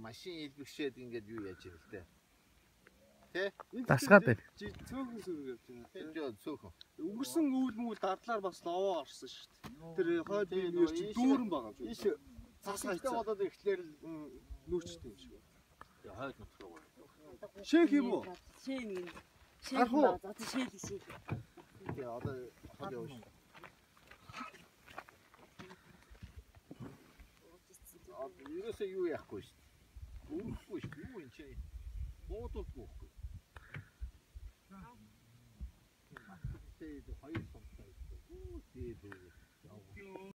машин илбэгшээд ингээд юу яаж ирэл тээ. Дасгаад байна. Цөөхөн сүрэг явж байна. Жоо цөөхөн. Өнгөрсөн өвөл мөвөл дардлаар бас ловоо орсон шүү дээ. Тэр хойд юм нөгөө чи дүүрэн байгаа юм шиг. цас хайцаа. болоод ирэхлээр л Нүүчтэй юм шиг. яа хойд нутгаа. Шээх юм уу? Харах Шээн уу? ба. Тий шээл шээл. Тэгээ одоо хад явж. Одоо ерөөсөө юу яахгүй шүү буудал буухгүй. Тэгээд хоёр сумтай. Үу тэгээд